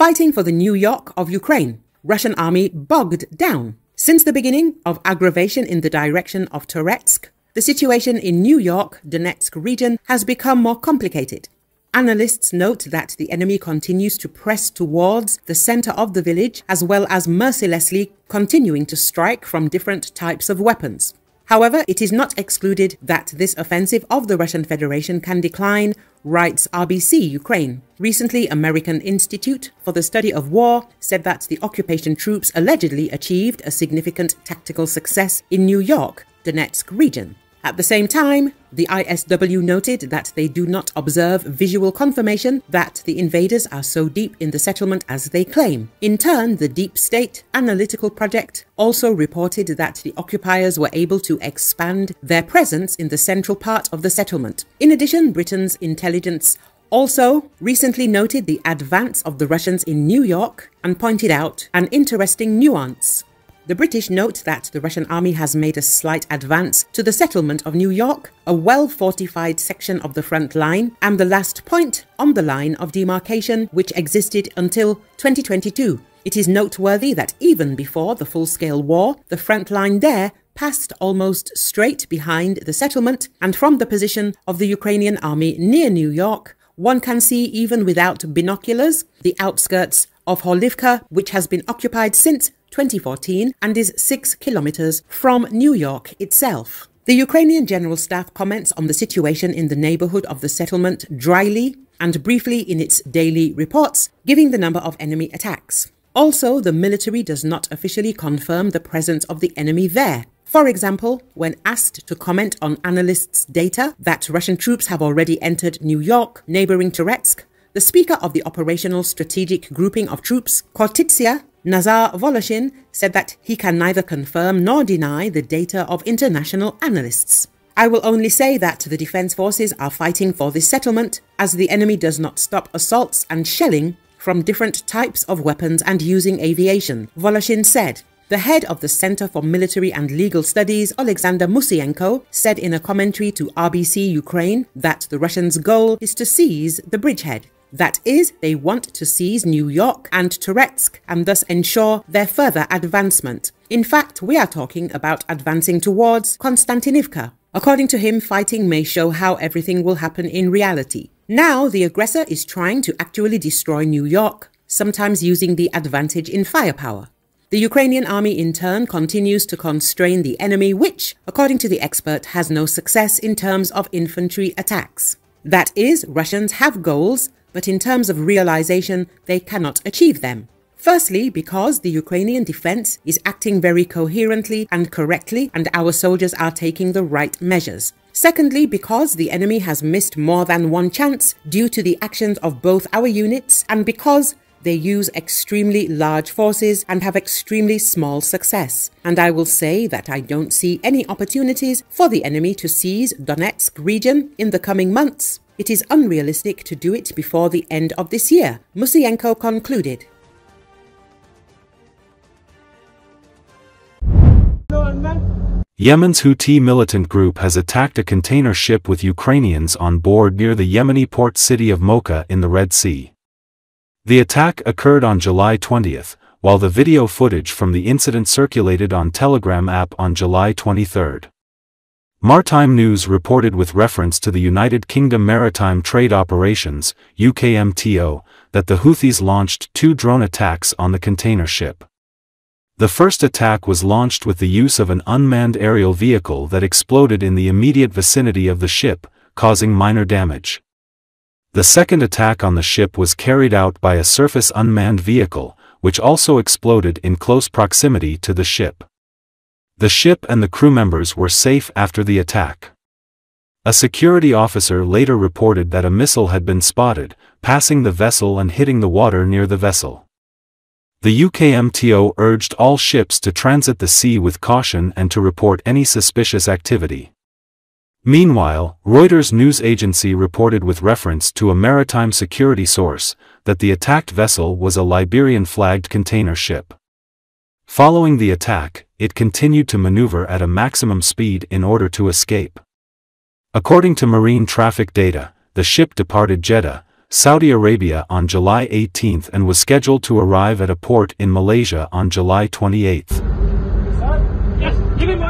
Fighting for the New York of Ukraine, Russian army bogged down. Since the beginning of aggravation in the direction of Toretsk, the situation in New York, Donetsk region has become more complicated. Analysts note that the enemy continues to press towards the center of the village as well as mercilessly continuing to strike from different types of weapons. However, it is not excluded that this offensive of the Russian Federation can decline, writes RBC Ukraine. Recently, American Institute for the Study of War said that the occupation troops allegedly achieved a significant tactical success in New York, Donetsk region. At the same time, the ISW noted that they do not observe visual confirmation that the invaders are so deep in the settlement as they claim. In turn, the Deep State Analytical Project also reported that the occupiers were able to expand their presence in the central part of the settlement. In addition, Britain's intelligence also recently noted the advance of the Russians in New York and pointed out an interesting nuance. The British note that the Russian army has made a slight advance to the settlement of New York, a well-fortified section of the front line, and the last point on the line of demarcation which existed until 2022. It is noteworthy that even before the full-scale war, the front line there passed almost straight behind the settlement, and from the position of the Ukrainian army near New York, one can see even without binoculars the outskirts of Horlivka, which has been occupied since 2014 and is 6 kilometers from New York itself. The Ukrainian General Staff comments on the situation in the neighborhood of the settlement dryly and briefly in its daily reports, giving the number of enemy attacks. Also, the military does not officially confirm the presence of the enemy there. For example, when asked to comment on analysts' data that Russian troops have already entered New York, neighboring Toretsk, the speaker of the Operational Strategic Grouping of Troops, Khortytsia, Nazar Voloshin said that he can neither confirm nor deny the data of international analysts. I will only say that the defense forces are fighting for this settlement as the enemy does not stop assaults and shelling from different types of weapons and using aviation, Voloshin said. The head of the Center for Military and Legal Studies, Alexander Musienko, said in a commentary to RBC Ukraine that the Russians' goal is to seize the bridgehead. That is, they want to seize New York and Toretsk and thus ensure their further advancement. In fact, we are talking about advancing towards Konstantinivka. According to him, fighting may show how everything will happen in reality. Now, the aggressor is trying to actually destroy New York, sometimes using the advantage in firepower. The Ukrainian army in turn continues to constrain the enemy, which, according to the expert, has no success in terms of infantry attacks. That is, Russians have goals, but in terms of realization, they cannot achieve them. Firstly, because the Ukrainian defense is acting very coherently and correctly, and our soldiers are taking the right measures. Secondly, because the enemy has missed more than one chance due to the actions of both our units, and because they use extremely large forces and have extremely small success. And I will say that I don't see any opportunities for the enemy to seize Donetsk region in the coming months. It is unrealistic to do it before the end of this year, Musienko concluded. Yemen's Houthi militant group has attacked a container ship with Ukrainians on board near the Yemeni port city of Mocha in the Red Sea. The attack occurred on July 20, while the video footage from the incident circulated on Telegram app on July 23. Maritime News reported with reference to the United Kingdom Maritime Trade Operations UKMTO, that the Houthis launched two drone attacks on the container ship. The first attack was launched with the use of an unmanned aerial vehicle that exploded in the immediate vicinity of the ship, causing minor damage. The second attack on the ship was carried out by a surface unmanned vehicle, which also exploded in close proximity to the ship. The ship and the crew members were safe after the attack. A security officer later reported that a missile had been spotted, passing the vessel and hitting the water near the vessel. The UKMTO urged all ships to transit the sea with caution and to report any suspicious activity. Meanwhile, Reuters news agency reported with reference to a maritime security source that the attacked vessel was a Liberian-flagged container ship. Following the attack, it continued to maneuver at a maximum speed in order to escape. According to marine traffic data, the ship departed Jeddah, Saudi Arabia on July 18 and was scheduled to arrive at a port in Malaysia on July 28. Sir? Yes, give him